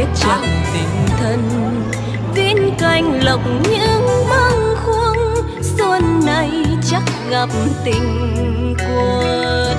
kết chặt tình thân. Viễn canh lộc những băng khuâng, xuân này chắc gặp tình quân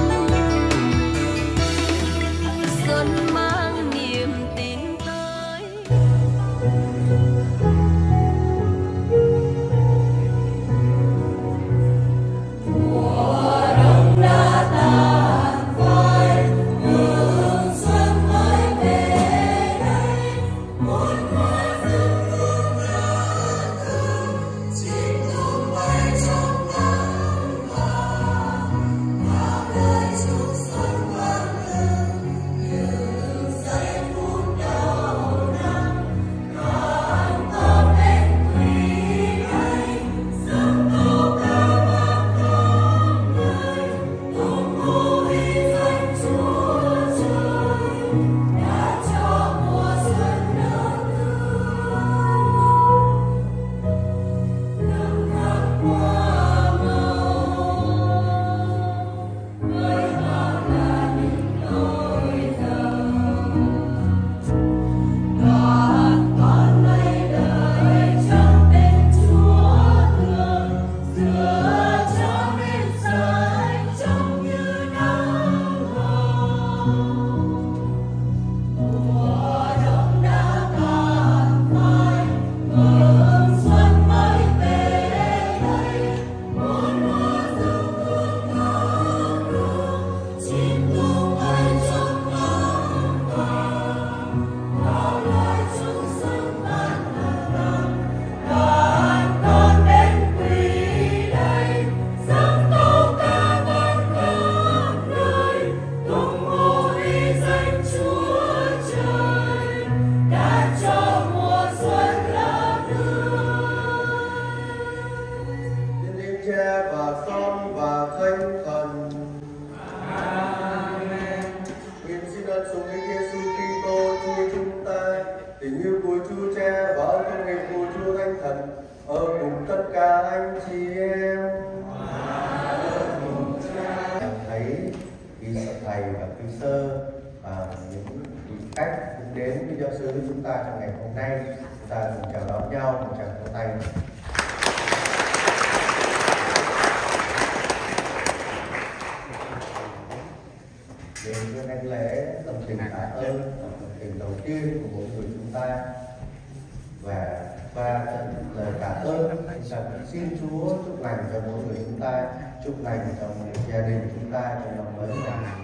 chúc lành trong gia đình chúng ta trong lòng mới này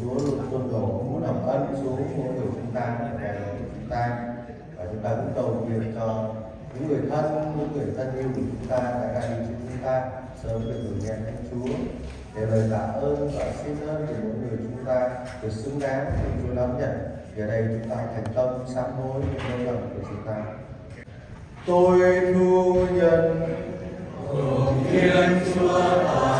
Chúa luôn tôn đổ muốn làm ơn xuống mỗi người chúng ta để chúng ta. Và chúng ta cũng cầu nguyện cho những người thân, những người thân yêu của chúng ta tại gia đình chúng ta, sớm được hưởng nhận thánh Chúa. Để lời tạ ơn và xin ơn của mỗi người chúng ta được xứng đáng khi Chúa đón nhận. Giờ đây chúng ta thành tâm sám hối trong lòng của chúng ta. Tôi thu nhận Oh, give to our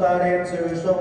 Declarance, Jerusalem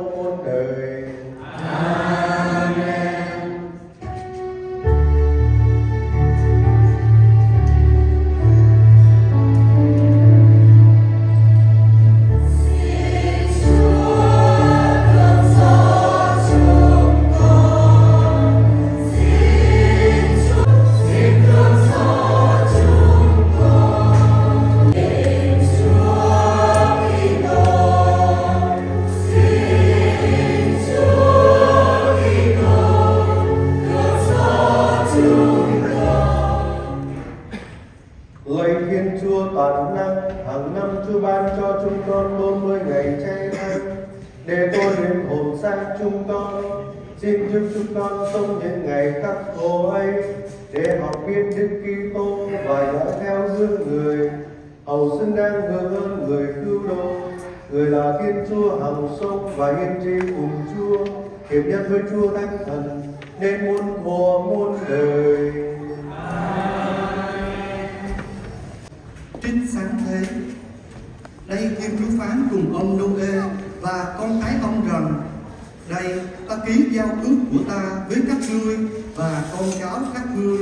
Đây ta ký giao ước của ta với các ngươi và con cháu các ngươi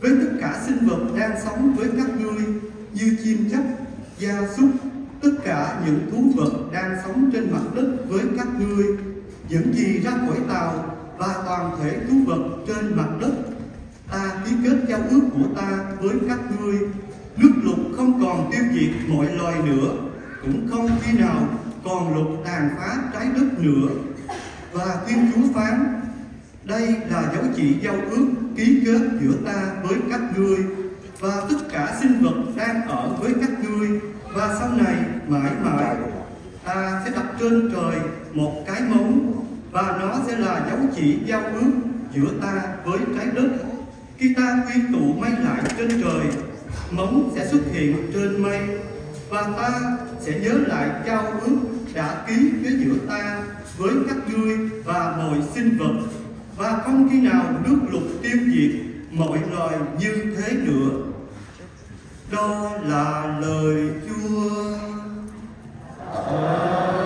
Với tất cả sinh vật đang sống với các ngươi Như chim chóc, gia súc Tất cả những thú vật đang sống trên mặt đất với các ngươi. Những gì ra khỏi tàu và toàn thể thú vật trên mặt đất ta ký kết giao ước của ta với các ngươi. Nước lục không còn tiêu diệt mọi loài nữa cũng không khi nào còn lục tàn phá trái đất nữa và thiên chúa phán, đây là dấu chỉ giao ước ký kết giữa ta với các ngươi, và tất cả sinh vật đang ở với các ngươi, và sau này mãi mãi ta sẽ đặt trên trời một cái móng, và nó sẽ là dấu chỉ giao ước giữa ta với trái đất. Khi ta quy tụ mây lại trên trời, móng sẽ xuất hiện trên mây, và ta sẽ nhớ lại giao ước đã ký với giữa ta với các ngươi và mọi sinh vật. Và không khi nào nước lụt tiêu diệt, mọi loài như thế nữa. Đó là lời Chúa. tất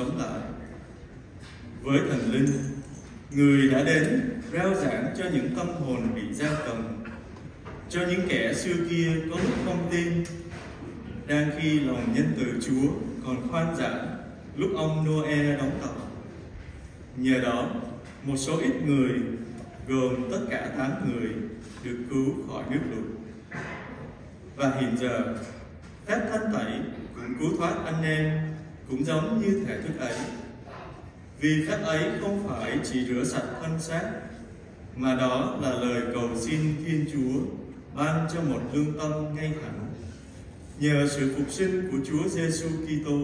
sống lại. Với thần linh, người đã đến rao giảng cho những tâm hồn bị giam cầm, cho những kẻ xưa kia có lúc không tin, đang khi lòng nhân từ Chúa còn khoan giãn lúc ông Noe đóng tàu. Nhờ đó, một số ít người gồm tất cả tám người được cứu khỏi nước lụt. Và hiện giờ, phép thanh tẩy cũng cứu thoát anh em cũng giống như thể thức ấy. Vì phép ấy không phải chỉ rửa sạch thân xác, mà đó là lời cầu xin Thiên Chúa ban cho một lương tâm ngay thẳng. Nhờ sự phục sinh của Chúa Giêsu Kitô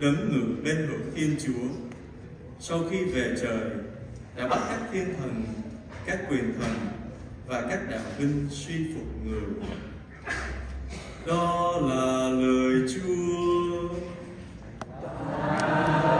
đấng ngự bên hữu Thiên Chúa, sau khi về trời đã bắt các thiên thần, các quyền thần và các đạo binh suy phục người. Đó là lời Chúa. Chúa Amen.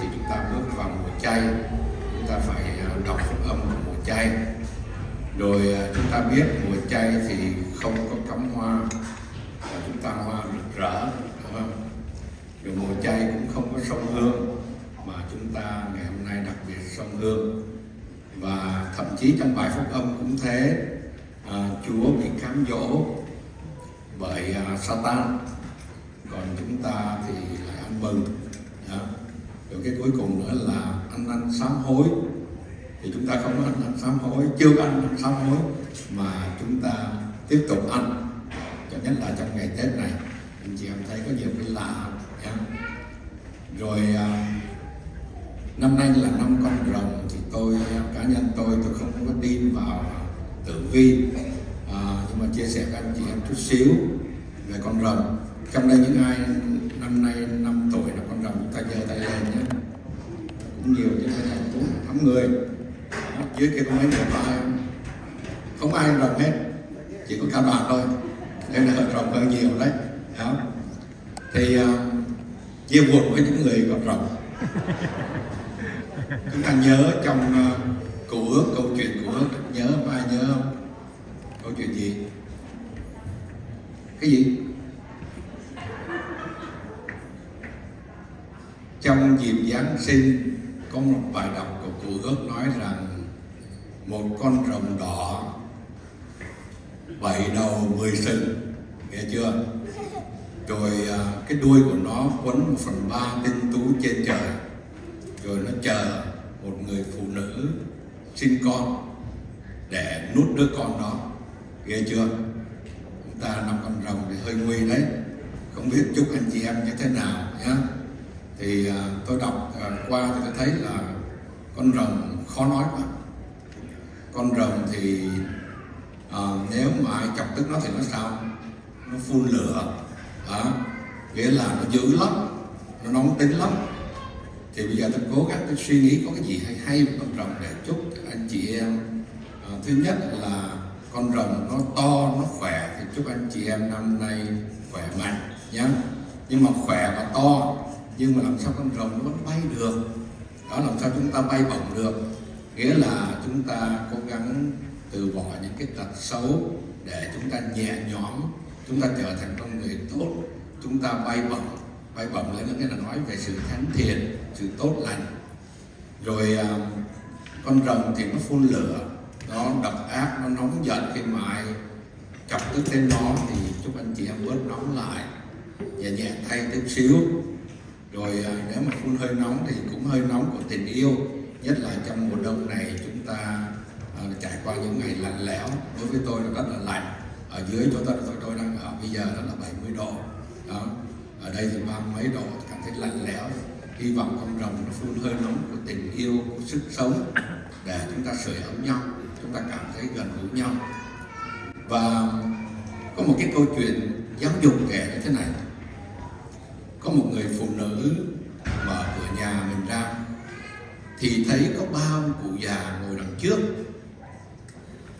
Thì chúng ta bước vào mùa chay. Chúng ta phải à, đọc phúc âm của mùa chay. Rồi à, chúng ta biết mùa chay thì không có cắm hoa và chúng ta hoa rực rỡ đúng không? Rồi mùa chay cũng không có sông hương mà chúng ta ngày hôm nay đặc biệt sông hương. Và thậm chí trong bài phúc âm cũng thế. À, Chúa bị cám dỗ bởi à, Satan. Còn chúng ta thì lại ăn mừng rồi cái cuối cùng nữa là ăn năn sám hối. Thì chúng ta không có ăn năn sám hối chưa có ăn năn sám hối mà chúng ta tiếp tục ăn cho nhất là trong ngày tết này anh chị em thấy có nhiều cái lạ nhá. rồi à, năm nay là năm con rồng thì tôi à, cá nhân tôi tôi không có tin vào tử vi. À, nhưng mà chia sẻ với anh chị em chút xíu về con rồng. Trong đây những ai năm nay năm tuổi là con rồng chúng ta giơ tay lên nhé cũng nhiều chứ phải là bốn tám người. Đó, dưới kia có mấy người có ai không? Ai rồng hết chỉ có cả đoàn thôi. Nên là rồng hơn nhiều đấy đó thì uh, chia buồn với những người còn rồng chúng ta nhớ trong à, uh, cụ ước câu chuyện của ước nhớ có ai nhớ không? Câu chuyện gì? Cái gì? Trong dịp Giáng sinh có một bài đọc của cụ ước nói rằng, một con rồng đỏ bảy đầu mười sừng. Nghe chưa? Rồi à, cái đuôi của nó quấn một phần ba tinh tú trên trời. Rồi nó chờ một người phụ nữ sinh con để nuốt đứa con đó. Ghê chưa? Chúng ta năm con rồng thì hơi nguy đấy. Không biết chúc anh chị em như thế nào nhé thì à, tôi đọc à, qua thì tôi thấy là con rồng khó nói quá. Con rồng thì à, nếu mà ai chọc tức nó thì nó sao? Nó phun lửa à, nghĩa là nó dữ lắm nó nóng tính lắm. Thì bây giờ tôi cố gắng tôi suy nghĩ có cái gì hay hay về con rồng để chúc anh chị em. À, thứ nhất là con rồng nó to nó khỏe thì chúc anh chị em năm nay khỏe mạnh nhé nhưng mà khỏe và to nhưng mà làm sao con rồng nó vẫn bay được? Đó làm sao chúng ta bay bổng được? Nghĩa là chúng ta cố gắng từ bỏ những cái tật xấu để chúng ta nhẹ nhõm, chúng ta trở thành con người tốt, chúng ta bay bổng. Bay bổng lên nghĩa là nói về sự thánh thiện, sự tốt lành. Rồi à, con rồng thì nó phun lửa, nó độc ác, nó nóng giận khi mà chọc tức tên nó thì chúc anh chị em bớt nóng lại, nhẹ nhẹ tay chút xíu rồi à, nếu mà phun hơi nóng thì cũng hơi nóng của tình yêu nhất là trong mùa đông này chúng ta à, trải qua những ngày lạnh lẽo. Đối với tôi nó rất là lạnh. Ở dưới chỗ tôi tôi, tôi đang ở bây giờ đó là 70 độ. Đó ở đây thì ba mấy độ cảm thấy lạnh lẽo. Hy vọng con rồng nó phun hơi nóng của tình yêu của sức sống để chúng ta sưởi ấm nhau chúng ta cảm thấy gần gũi nhau. Và có một cái câu chuyện giáo dục kể như thế này có một người phụ nữ mở cửa nhà mình ra, thì thấy có ba ông cụ già ngồi đằng trước.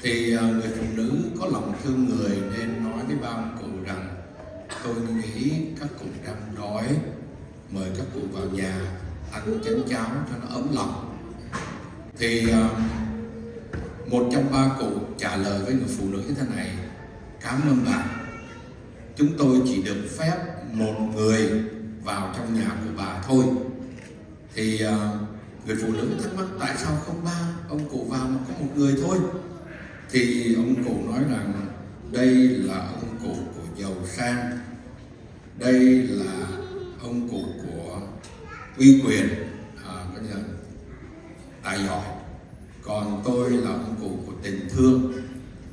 Thì à, người phụ nữ có lòng thương người nên nói với ba ông cụ rằng, tôi nghĩ các cụ đang đói, mời các cụ vào nhà, ăn chén cháo cho nó ấm lòng. Thì à, một trong ba cụ trả lời với người phụ nữ như thế này, cảm ơn bạn. Chúng tôi chỉ được phép một người vào trong nhà của bà thôi. Thì uh, người phụ nữ thắc mắc tại sao không ba? Ông cụ vào mà có một người thôi. Thì ông cụ nói rằng đây là ông cụ của giàu sang. Đây là ông cụ của uy quyền. À, có nghĩa là tài giỏi. Còn tôi là ông cụ của tình thương.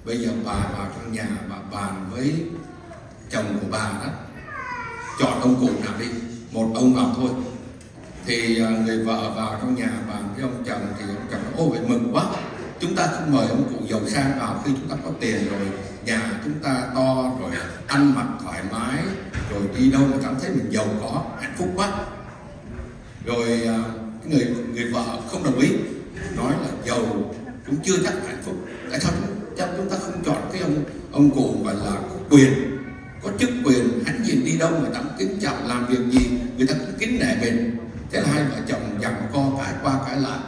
Bây giờ bà vào trong nhà bà bàn với chồng của bà đó chọn ông cụ nào đi. Một ông vào thôi. Thì à, người vợ vào trong nhà và với ông chồng thì ông chồng nói ôi mừng quá. Chúng ta không mời ông cụ giàu sang vào khi chúng ta có tiền rồi. Nhà chúng ta to rồi, ăn mặc thoải mái, rồi đi đâu mà cảm thấy mình giàu có, hạnh phúc quá. Rồi à, cái người người vợ không đồng ý, nói là, giàu, cũng chưa chắc hạnh phúc. Tại sao chắc chúng ta không chọn cái ông ông cụ gọi là có quyền, có chức quyền, hãnh diện đi đâu người ta cũng kính trọng làm việc gì, người ta cũng kính nể mình. Thế là hai vợ chồng dặn co cãi qua cãi lại.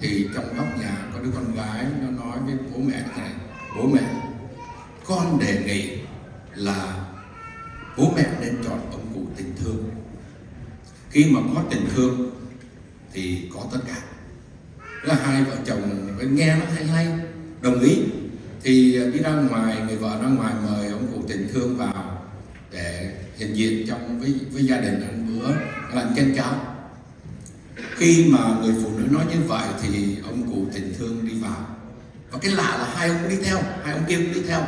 Thì trong góc nhà có đứa con gái, nó nói với bố mẹ này, bố mẹ, con đề nghị là bố mẹ nên chọn ông cụ tình thương. Khi mà có tình thương thì có tất cả. Là hai vợ chồng nghe nó hay hay, đồng ý. Thì đi ra ngoài, người vợ ra ngoài mời ông cụ tình thương vào để hiện diện trong với với gia đình ăn bữa làm canh cháo khi mà người phụ nữ nói như vậy thì ông cụ tình thương đi vào. Và cái lạ là hai ông đi theo hai ông kia cũng đi theo.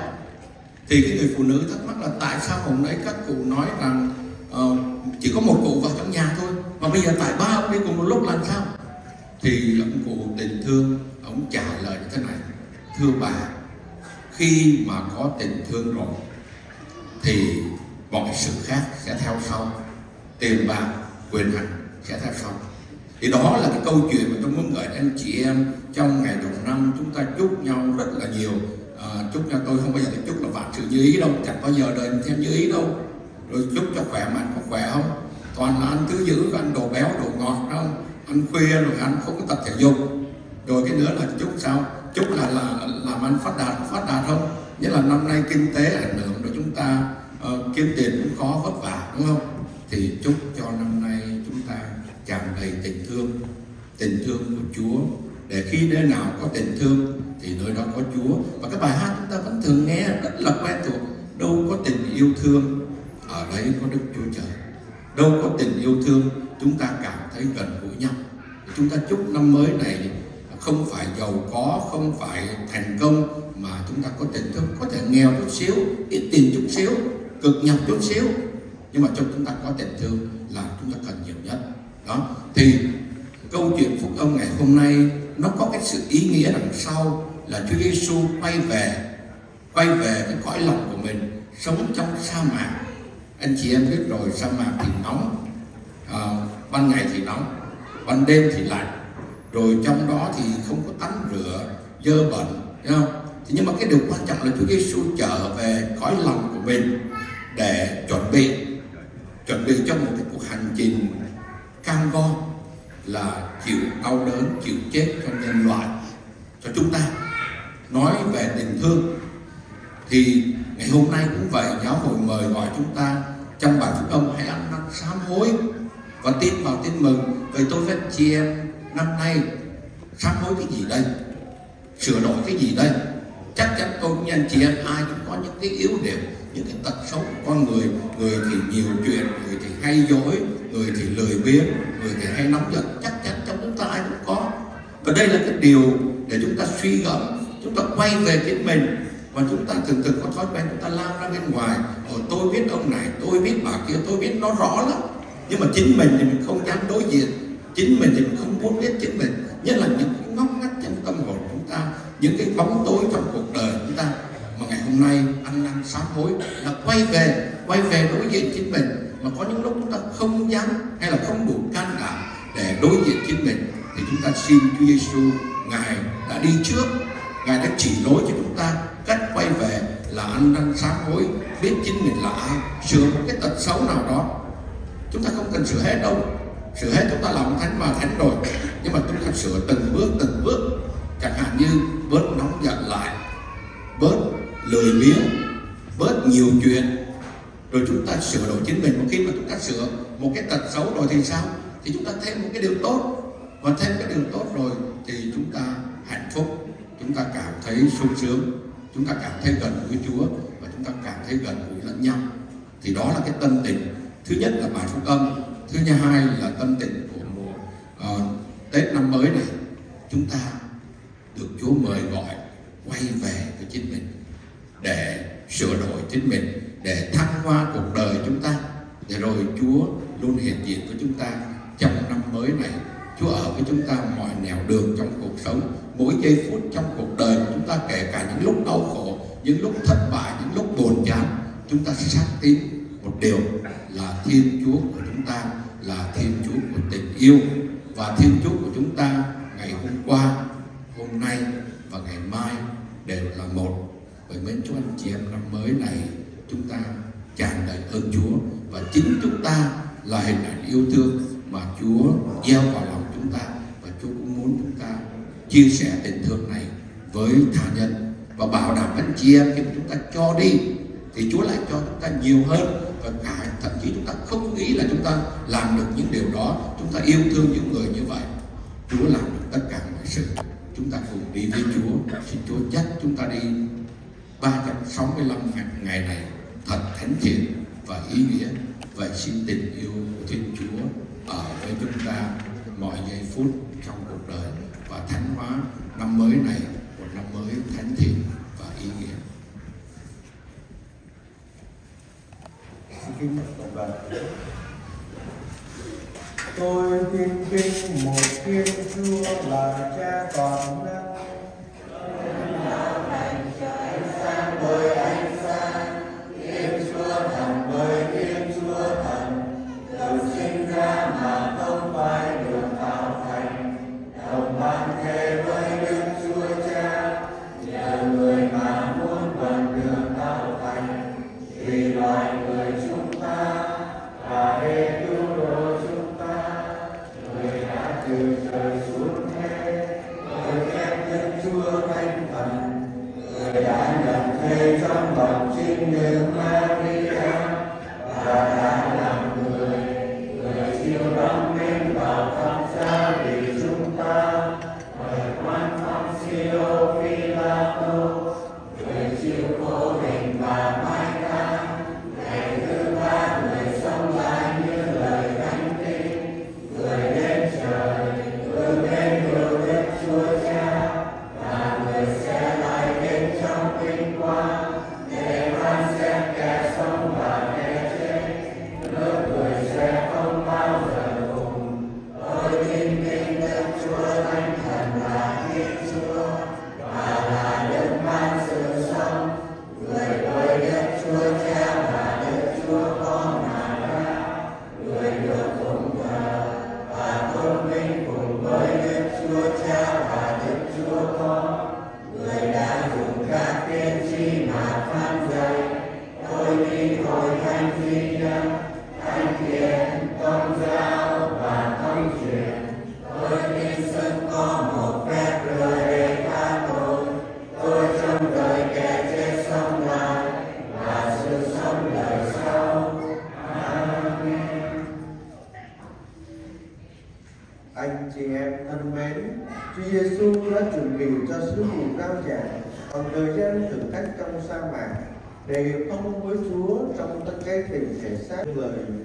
Thì cái người phụ nữ thắc mắc là tại sao hôm nay các cụ nói rằng uh, chỉ có một cụ vào trong nhà thôi mà bây giờ tại ba ông đi cùng một lúc làm sao? Thì ông cụ tình thương ông trả lời như thế này. Thưa bà khi mà có tình thương rồi thì mọi sự khác sẽ theo sau. Tiền bạc quyền hành sẽ theo sau. Thì đó là cái câu chuyện mà tôi muốn gửi đến anh chị em trong ngày đầu năm. Chúng ta chúc nhau rất là nhiều. À, chúc nhau tôi không bao giờ tôi chúc là vạn sự như ý đâu. Chẳng bao giờ đời theo như ý đâu. Rồi chúc cho khỏe mạnh có khỏe không? Toàn là ăn thứ dữ ăn đồ béo đồ ngọt không ăn khuya rồi ăn không có tập thể dục. Rồi cái nữa là chúc sao? Chúc là là làm ăn phát đạt phát đạt không? Nhất là năm nay kinh tế ảnh hưởng rồi chúng ta kiếm tiền cũng khó, vất vả, đúng không? Thì chúc cho năm nay chúng ta tràn đầy tình thương tình thương của Chúa. Để khi nơi nào có tình thương thì nơi đó có Chúa. Và cái bài hát chúng ta vẫn thường nghe, rất là quen thuộc. Đâu có tình yêu thương, ở đấy có Đức Chúa Trời. Đâu có tình yêu thương, chúng ta cảm thấy gần gũi nhau. Chúng ta chúc năm mới này không phải giàu có, không phải thành công, mà chúng ta có tình thương có thể nghèo chút xíu, ít tiền chút xíu cực nhọc chút xíu. Nhưng mà trong chúng ta có tình thương là chúng ta cần nhiều nhất. Đó. Thì câu chuyện phúc âm ngày hôm nay nó có cái sự ý nghĩa đằng sau là Chúa Giêsu quay về quay về cái cõi lòng của mình sống trong sa mạc. Anh chị em biết rồi sa mạc thì nóng à, ban ngày thì nóng ban đêm thì lạnh. Rồi trong đó thì không có tắm rửa dơ bẩn thấy không? Thì nhưng mà cái điều quan trọng là Chúa Giêsu trở về cõi lòng của mình để chuẩn bị chuẩn bị cho một cái cuộc hành trình cam go là chịu đau đớn, chịu chết cho nhân loại, cho chúng ta. Nói về tình thương, thì ngày hôm nay cũng vậy, giáo hội mời gọi chúng ta trong bài phúc âm, hãy ăn năn sám hối. Và tin vào tin mừng vậy tôi với chị em năm nay. Sám hối cái gì đây? Sửa đổi cái gì đây? Chắc chắn tôi nhân chị em ai cũng có những cái yếu điểm những cái tật xấu. Của con người người thì nhiều chuyện người thì hay dối người thì lười biếng người thì hay nóng giận. Chắc chắn trong chúng ta ai cũng có. Và đây là cái điều để chúng ta suy gẫm chúng ta quay về chính mình. Và chúng ta thường thường có thói quen chúng ta lao ra bên ngoài. Ồ, tôi biết ông này tôi biết bà kia tôi biết nó rõ lắm. Nhưng mà chính mình thì mình không dám đối diện. Chính mình thì mình không muốn biết chính mình. Nhất là những cái ngóc ngách trong tâm hồn chúng ta những cái bóng tối trong cuộc đời chúng ta. Mà ngày hôm nay sám hối, là quay về quay về đối diện chính mình. Mà có những lúc chúng ta không dám hay là không đủ can đảm để đối diện chính mình, thì chúng ta xin Chúa Giêsu ngài đã đi trước. Ngài đã chỉ lối cho chúng ta cách quay về là ăn năn sám hối, biết chính mình là ai, sửa một cái tật xấu nào đó. Chúng ta không cần sửa hết đâu. Sửa hết chúng ta làm thánh mà thánh rồi. Nhưng mà chúng ta sửa từng bước từng bước. Chẳng hạn như bớt nóng giận lại, bớt lười biếng bớt nhiều chuyện. Rồi chúng ta sửa đổi chính mình một khi mà chúng ta sửa một cái tật xấu rồi thì sao? Thì chúng ta thêm một cái điều tốt. Và thêm cái điều tốt rồi thì chúng ta hạnh phúc. Chúng ta cảm thấy sung sướng. Chúng ta cảm thấy gần với Chúa và chúng ta cảm thấy gần gũi lẫn nhau. Thì đó là cái tâm tình. Thứ nhất là bài phúc âm. Thứ hai là tâm tình của mùa. Uh, Tết năm mới này chúng ta được Chúa mời gọi quay về với chính mình để sửa đổi chính mình để thăng hoa cuộc đời chúng ta. Để rồi Chúa luôn hiện diện với chúng ta trong năm mới này. Chúa ở với chúng ta mọi nẻo đường trong cuộc sống. Mỗi giây phút trong cuộc đời của chúng ta, kể cả những lúc đau khổ, những lúc thất bại, những lúc buồn chán, chúng ta xác tin một điều là Thiên Chúa của chúng ta, là Thiên Chúa của tình yêu. Và Thiên Chúa của chúng ta ngày hôm qua, hôm nay và ngày mai đều là một vậy mến Chúa anh chị em năm mới này, chúng ta tràn đầy ơn Chúa và chính chúng ta là hình ảnh yêu thương mà Chúa gieo vào lòng chúng ta. Và Chúa cũng muốn chúng ta chia sẻ tình thương này với tha nhân và bảo đảm anh chị em khi chúng ta cho đi thì Chúa lại cho chúng ta nhiều hơn. Và cả thậm chí chúng ta không nghĩ là chúng ta làm được những điều đó. Chúng ta yêu thương những người như vậy. Chúa làm được tất cả mọi sự. Chúng ta cùng đi với Chúa. Xin Chúa dắt chúng ta đi 365 ngày, này thật thánh thiện và ý nghĩa và xin tình yêu của Thiên Chúa ở với chúng ta mọi giây phút trong cuộc đời và thánh hóa năm mới này một năm mới thánh thiện và ý nghĩa. Xin kính cộng đoàn. Tôi tin kính một Thiên Chúa là Cha toàn năng.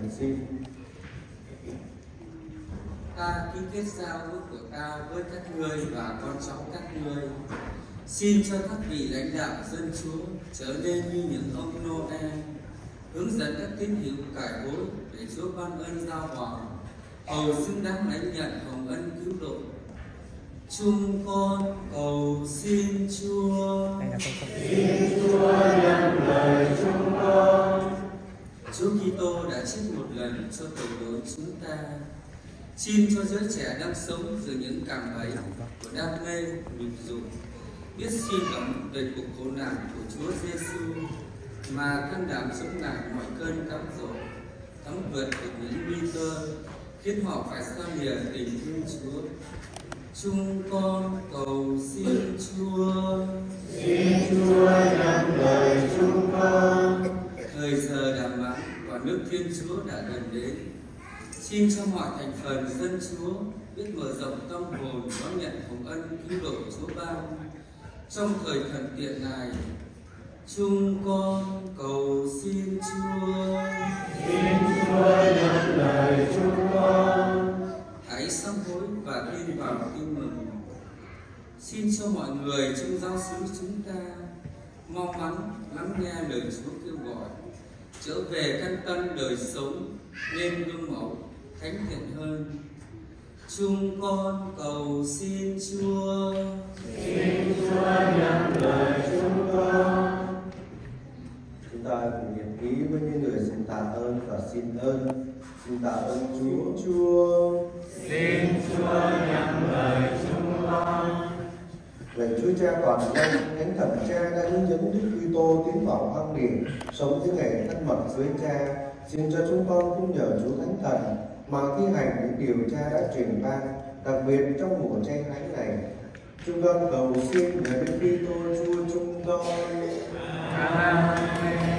Lời xin. ta ký kết giao ước của ta với các ngươi và con cháu các ngươi. Xin cho các vị lãnh đạo dân chúa trở nên như những ông Noe hướng dẫn các tín hữu cải hối để Chúa ban ơn giao hòa. Hầu xứng đáng lãnh nhận hồng ân cứu độ. Chúng con cầu xin Chúa. Chúa Chúa Kitô đã chết một lần cho tội lỗi chúng ta. Xin cho giới trẻ đang sống từ những cảm bẫy của đam mê, nhục dục, biết suy ngẫm về cuộc khổ nạn của Chúa Giêsu mà can đảm chống lại mọi cơn cám dỗ thắng vượt được những nguy cơ khiến họ phải xa lìa tình thương Chúa. Chúng con cầu xin Chúa. Xin Chúa đáp lời chung con thời giờ đảm bảo và nước Thiên Chúa đã gần đến. Xin cho mọi thành phần dân Chúa biết mở rộng tâm hồn đón nhận hồng ân cứu độ Chúa ban. Trong thời thần tiện này chúng con cầu xin Chúa. Hãy sám hối và tin vào tin mừng. Xin cho mọi người trong giáo xứ chúng ta mau mắn lắng nghe lời Chúa kêu gọi trở về căn tân đời sống nên gương mẫu thánh thiện hơn chúng con cầu xin Chúa Chúng ta cùng nhật ký với những người xin tạ ơn và xin ơn. Xin tạ ơn Chúa. Chúa. Lạy Chúa Cha toàn năng, Thánh Thần Cha đã hướng dẫn Đức Tô tiến vào hoang điển, sống những ngày thân mật với Cha. Xin cho chúng con cũng nhờ Chúa Thánh Thần mà thi hành những điều Cha đã truyền ban, đặc biệt trong mùa chay thánh này. Chúng con cầu xin nhờ Đức Kitô Chúa chúng con. Amen.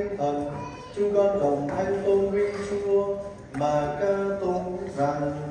tinh thần chúng con đồng thanh tôn vinh chúa mà ca tụng rằng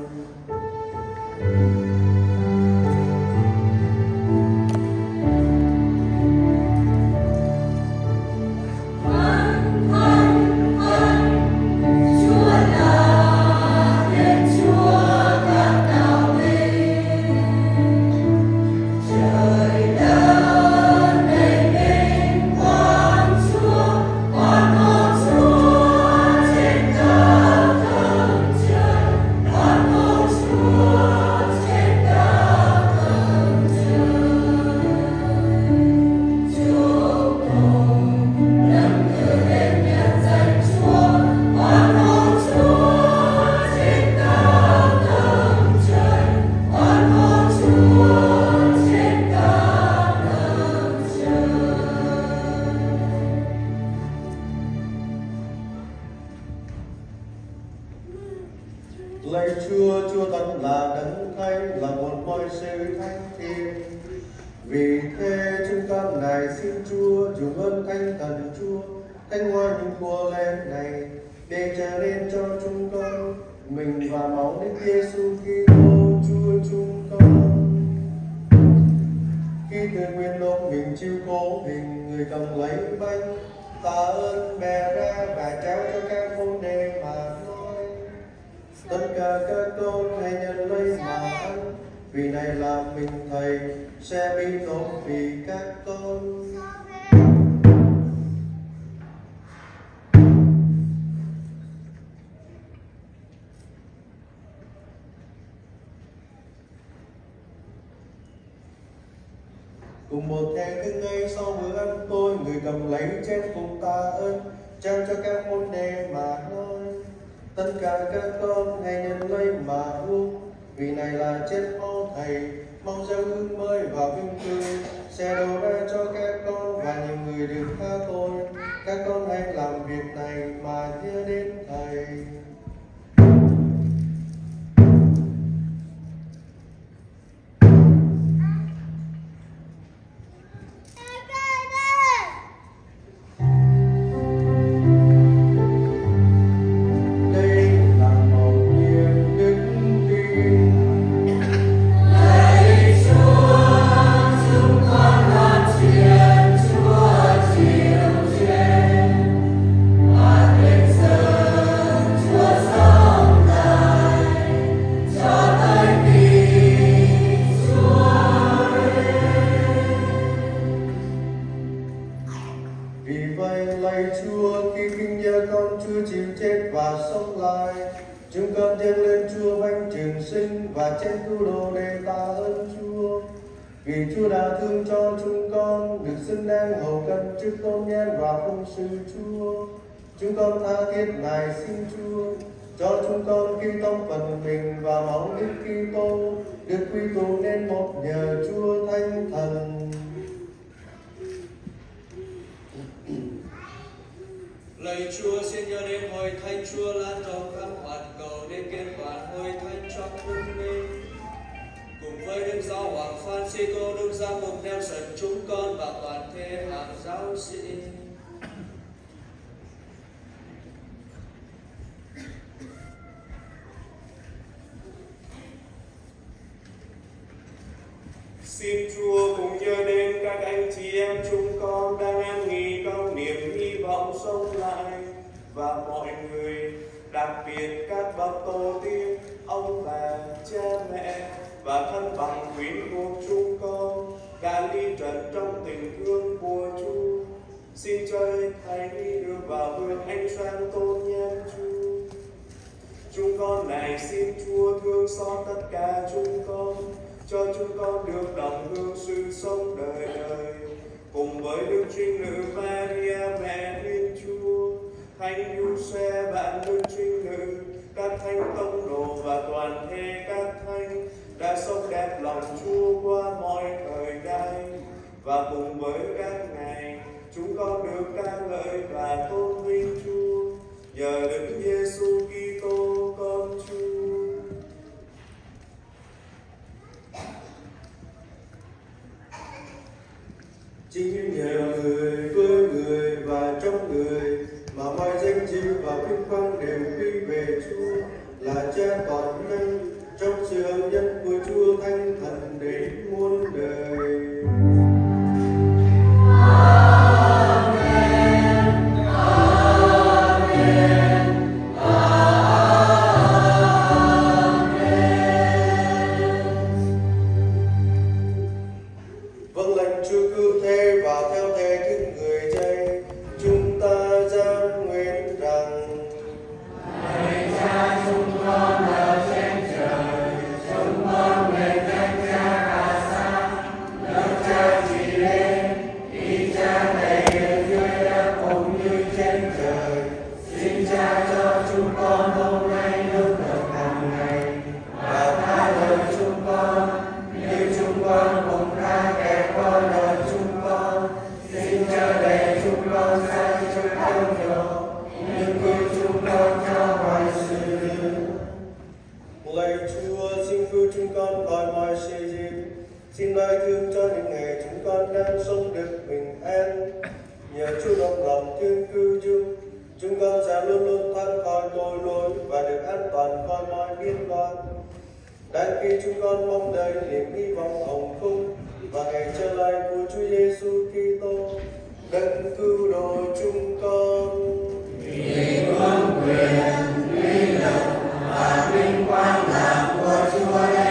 tất cả các con nghe nhận lấy mà uống vì này là chết mau thầy, mong gieo ước mới và vinh cư sẽ đổ ra cho các con và nhiều người được tha tội. Các con hãy làm việc này mà nhớ đến Xin Chúa cùng nhớ đến các anh chị em chúng con đang an nghỉ trong niềm hy vọng sống lại. Và mọi người, đặc biệt các bậc tôn con được đồng hương sự sống đời đời. Cùng với Đức Trinh Nữ Maria mẹ Thiên Chúa, Thánh Giuse bạn Đức Trinh Nữ, các thánh tông đồ và toàn thể các thánh đã sống đẹp lòng Chúa qua mọi thời đại và cùng với các ngài chúng con được ca ngợi và tôn con khỏi mọi sự dịp. Xin nói thương cho những ngày chúng con đang sống được bình an. Nhờ Chúa đồng lòng thương cứu chúng, chúng con sẽ luôn luôn thoát khỏi tội lỗi và được an toàn khỏi mọi biến loạn. Đang khi chúng con mong đợi niềm hy vọng hồng cung và ngày trở lại của Chúa Giêsu Kitô, đấng cứu độ chúng con. vì vương quyền uy lực và minh quang làm của Lạy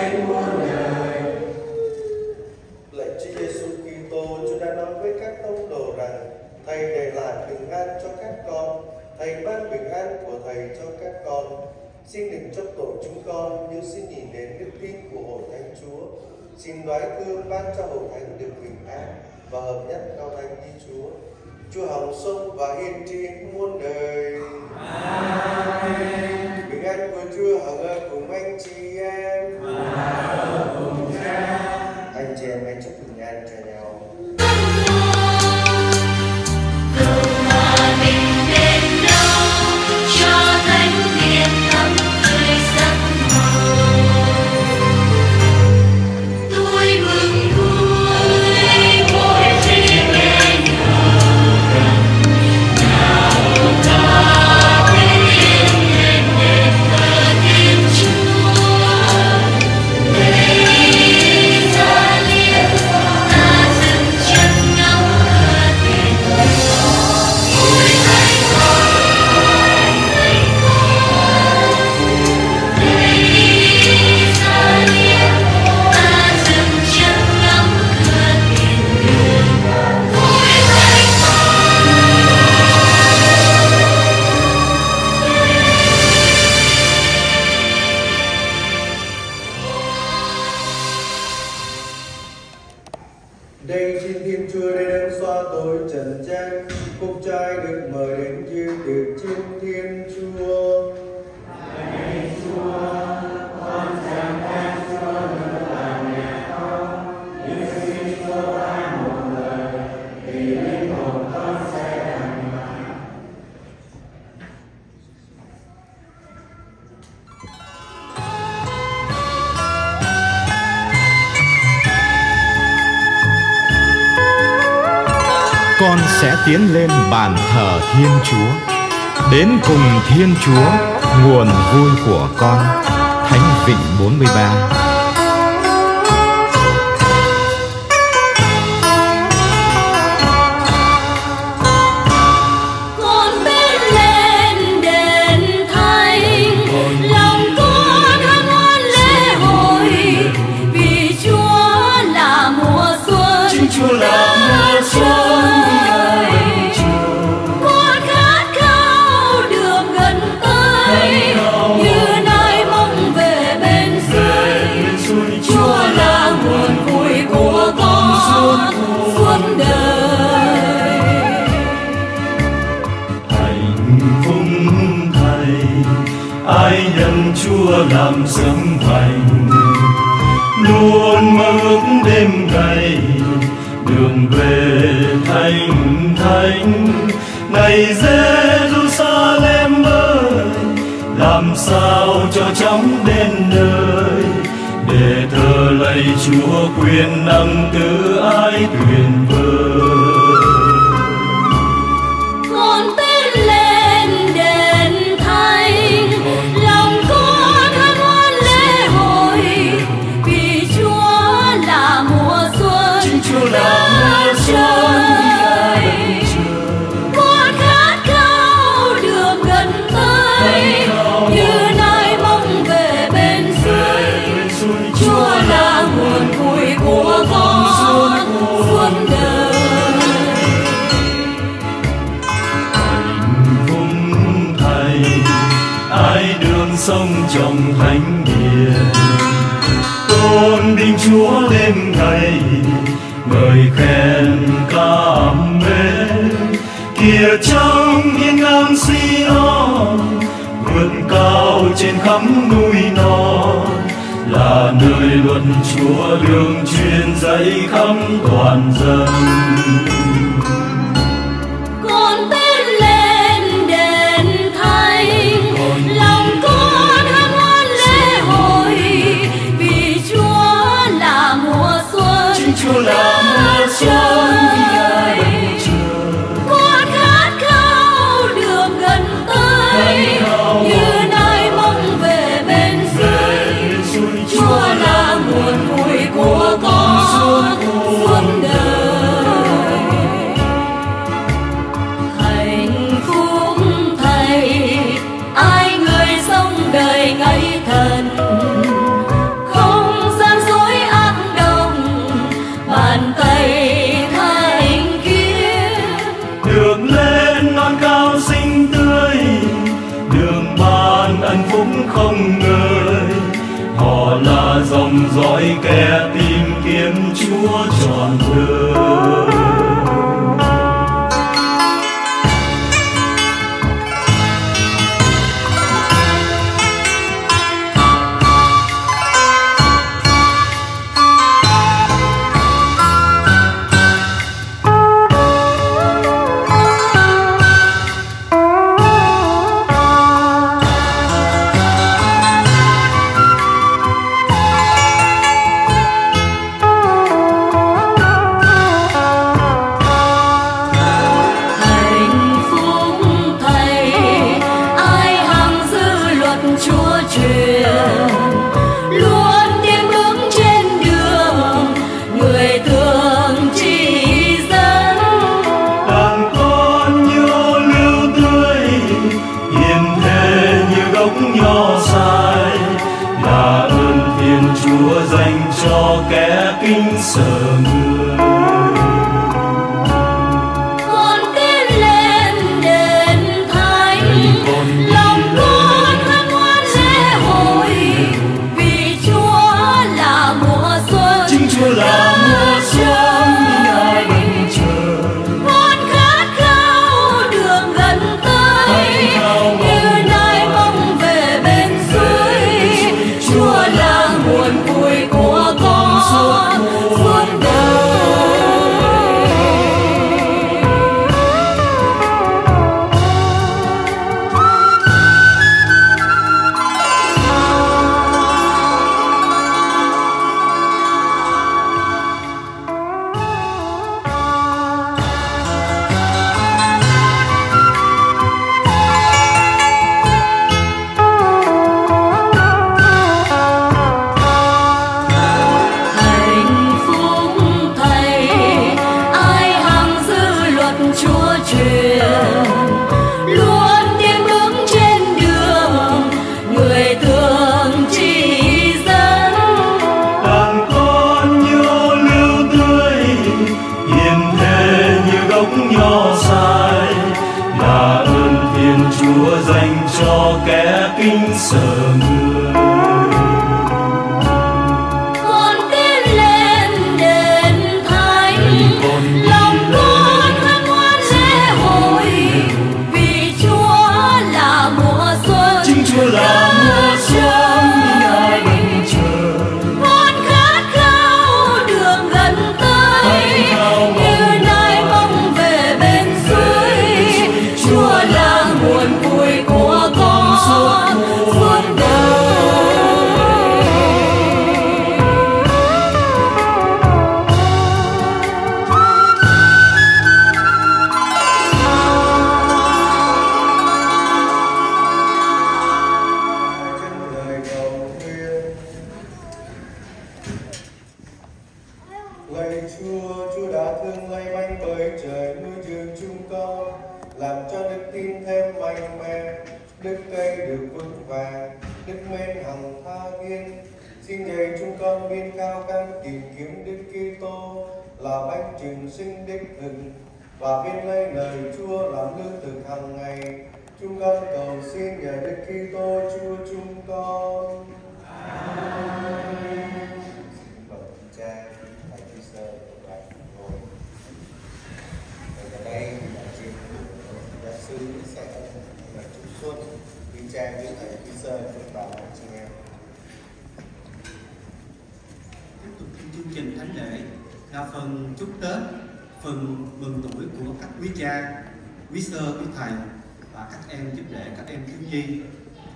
Thầy để lại bình an cho các con, Thầy ban bình an của Thầy cho các con. Xin đừng chấp tội chúng con, nhưng xin nhìn đến đức tin của Hội Thánh Chúa. Xin đoái thương ban cho Hội Thánh được bình an và hợp nhất cao thánh như Chúa. Chúa hồng sông và hiên tri muôn đời. Bình an của Chúa hằng ở cùng anh chị em. Anh chị em hãy chúc bình an cho nhau. Đây xin Thiên Chúa để đem xóa tội trần gian, cục trai được mời đến như tiệc trên Thiên Chúa. Sẽ tiến lên bàn thờ Thiên Chúa, đến cùng Thiên Chúa, nguồn vui của con. Thánh Vịnh 43 làm sớm thành luôn mơ ước đêm ngày đường về thành thánh này Jerusalem ơi, làm sao cho chóng đến đời để thờ lạy Chúa, quyền năng từ ai tuyệt vời? ơi ngợi khen cảm mến, kia trong hiên ngang Sion, vượt cao trên khắp núi non, là nơi luân Chúa đường truyền dạy khắp toàn dân. dành cho kẻ kính sợ người. Biết cao can tìm kiếm Đức Kitô là bánh trường sinh đích thực và biết lấy lời Chúa làm lương thực hàng ngày. Chúng con cầu xin nhờ Đức Kitô Chúa chúng con. Amen. Mời cha, thầy Chúa Sơ, và ngồi. Ở đây là chuyện giáo sư sẽ là chủ xuân đi cha với thầy Chúa Sơ chúc bảo chị em. tiếp tục chương trình thánh lễ là phần chúc Tết, phần mừng tuổi của các quý cha, quý sơ, quý thầy và các em giúp đỡ các em thiếu nhi.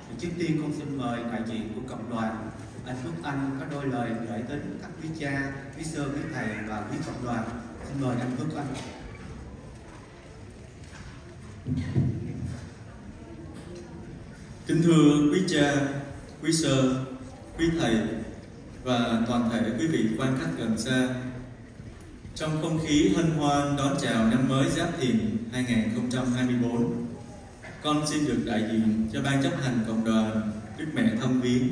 Thì trước tiên con xin mời đại diện của cộng đoàn anh Phước Anh có đôi lời gửi đến các quý cha, quý sơ, quý thầy và quý cộng đoàn. Xin mời anh Phước Anh. Kính thưa quý cha, quý sơ, quý thầy và toàn thể quý vị quan khách gần xa. Trong không khí hân hoan đón chào năm mới Giáp Thìn 2024, con xin được đại diện cho ban chấp hành cộng đoàn Đức Mẹ Thông Viếng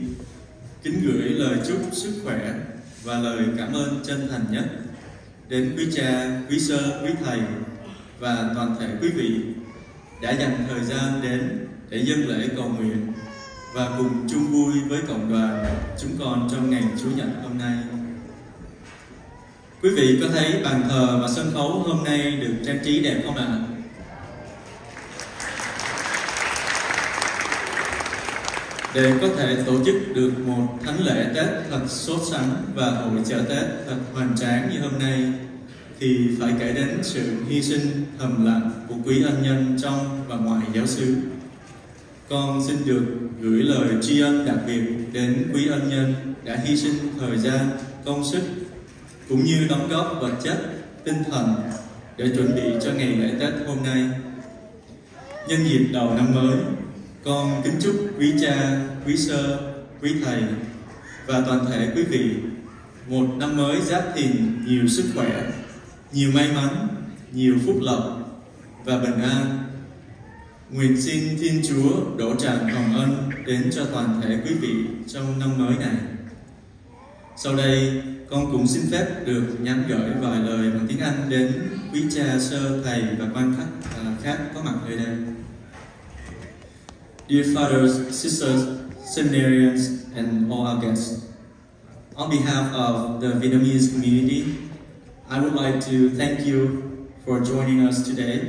kính gửi lời chúc sức khỏe và lời cảm ơn chân thành nhất đến quý cha, quý sơ, quý thầy và toàn thể quý vị đã dành thời gian đến để dâng lễ cầu nguyện và cùng chung vui với cộng đoàn chúng con trong ngày Chúa Nhật hôm nay. Quý vị có thấy bàn thờ và sân khấu hôm nay được trang trí đẹp không ạ? Để có thể tổ chức được một thánh lễ Tết thật sốt sắng và hội chợ Tết thật hoành tráng như hôm nay, thì phải kể đến sự hy sinh, thầm lặng của quý ân nhân trong và ngoài giáo xứ. Con xin được gửi lời tri ân đặc biệt đến quý ân nhân đã hy sinh thời gian, công sức cũng như đóng góp vật chất, tinh thần để chuẩn bị cho ngày lễ Tết hôm nay. Nhân dịp đầu năm mới, con kính chúc quý cha, quý sơ, quý thầy và toàn thể quý vị một năm mới giáp thìn nhiều sức khỏe, nhiều may mắn, nhiều phúc lộc và bình an. Nguyện xin Thiên Chúa đổ tràn hồng ân đến cho toàn thể quý vị trong năm mới này. Sau đây, con cũng xin phép được nhắn gửi vài lời bằng tiếng Anh đến quý cha, sơ, thầy và quan khách à, khác có mặt nơi đây. Dear fathers, sisters, seminarians, and all our guests, on behalf of the Vietnamese community, I would like to thank you for joining us today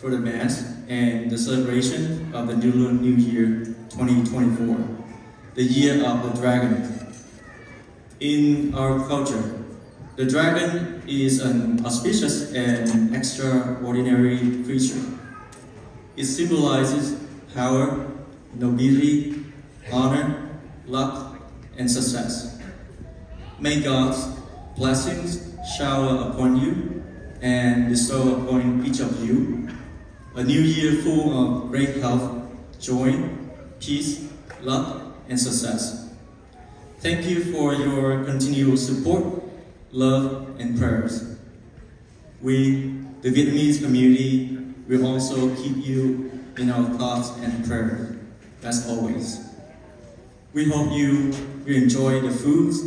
for the Mass and the celebration of the New Lunar New Year 2024, the Year of the Dragon. In our culture, the dragon is an auspicious and extraordinary creature. It symbolizes power, nobility, honor, luck, and success. May God's blessings shower upon you and bestow upon each of you a new year full of great health, joy, peace, luck, and success. Thank you for your continual support, love, and prayers. We, the Vietnamese community, will also keep you in our thoughts and prayers as always. We hope you will enjoy the foods,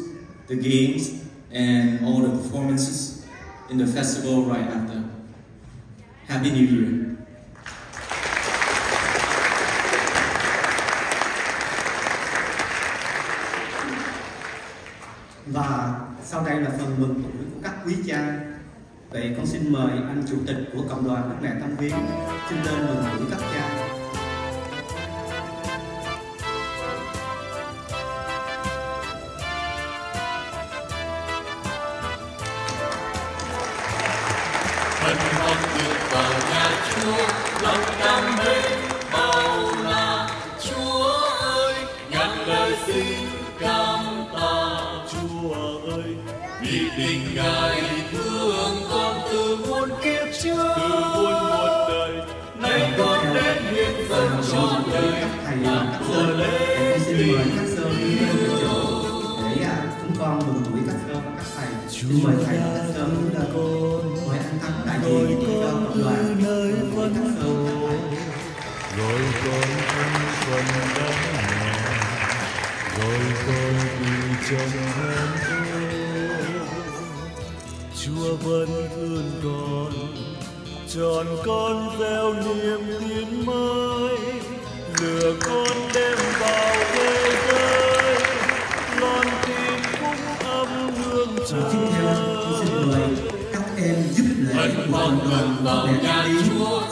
the games, and all the performances in the festival right after. Happy New Year! Và sau đây là phần mừng tuổi của các quý cha. Vậy con xin mời anh chủ tịch của cộng đoàn các Mẹ Tâm Viếng xin lên mừng tuổi các cha. Chúa Thầy tất cả là con Mời anh thắng đại diện của con cộng đoàn Mời thánh hương thánh hạnh Rồi con thân phần đấng nhà Rồi con quy trong hân Chúa vẫn thương con Tròn con gieo niềm tin mới Lừa con đem rồi tiếp theo xin mời các em giúp lễ của đoàn đoàn mẹ Thanh Yến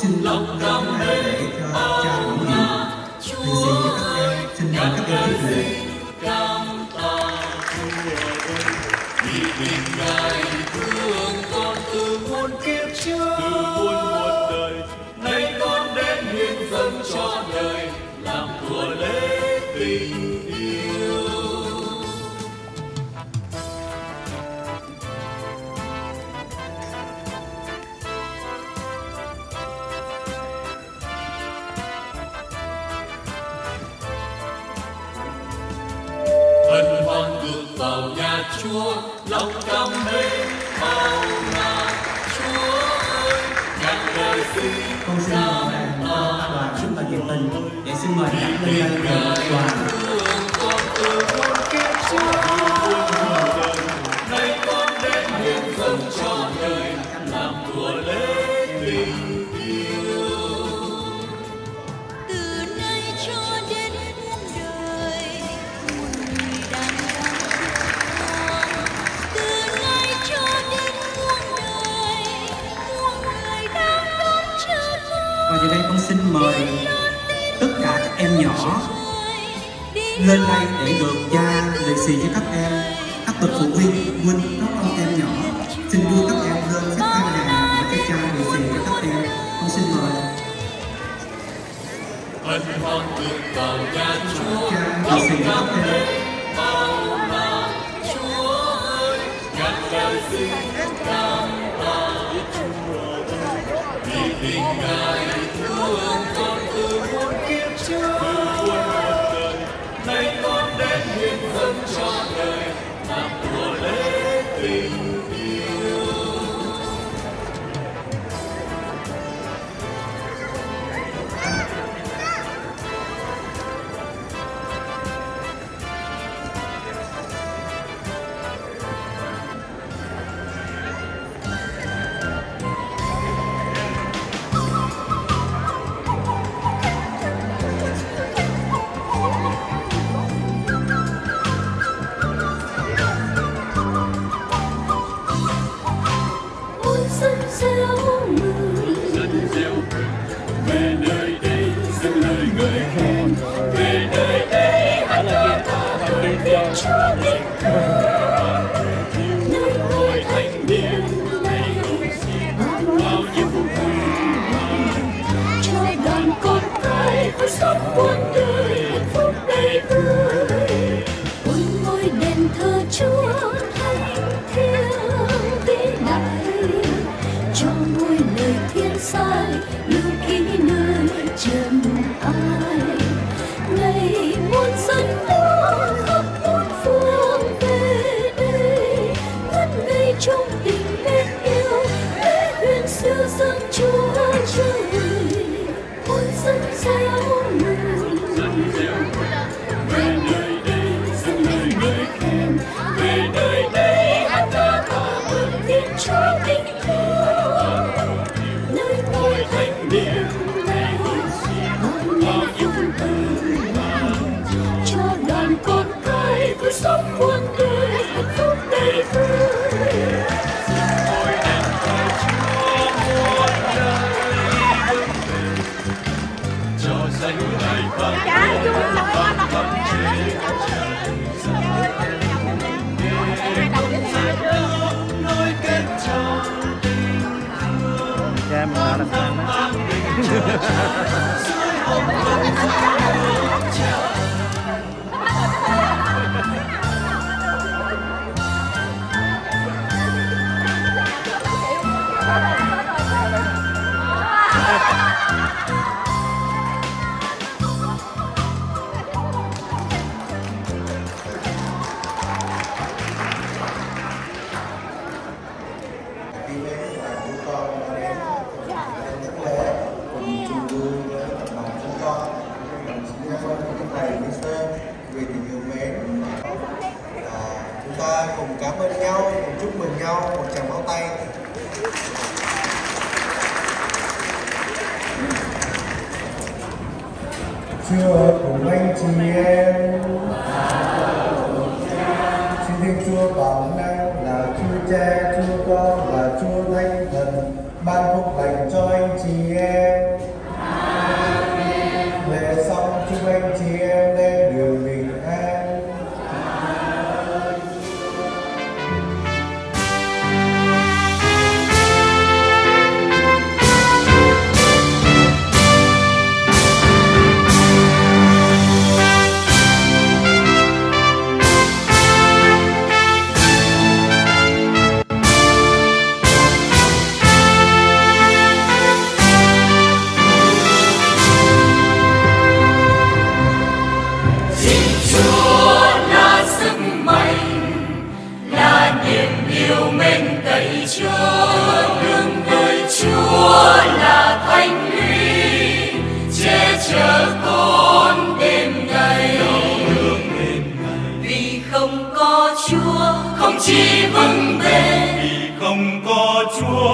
xin lòng đồng lễ cho cha của mình. Thầy xin các em xin mời các em hỏi đặc biệt là quá lên đây để được cha lì xì cho các em. Các bậc phụ huynh huynh có con em nhỏ xin đưa các em lên các căn nhà để cho cha lì xì cho các em. Con xin mời. Hân hoan bước vào nhà chúa cha lì xì cho các em. Bao la chúa ơi ngàn lời xin ca 最后的风景。chưa cùng anh chị em. Xin thiên chúa bảo năng là chúa cha. sure.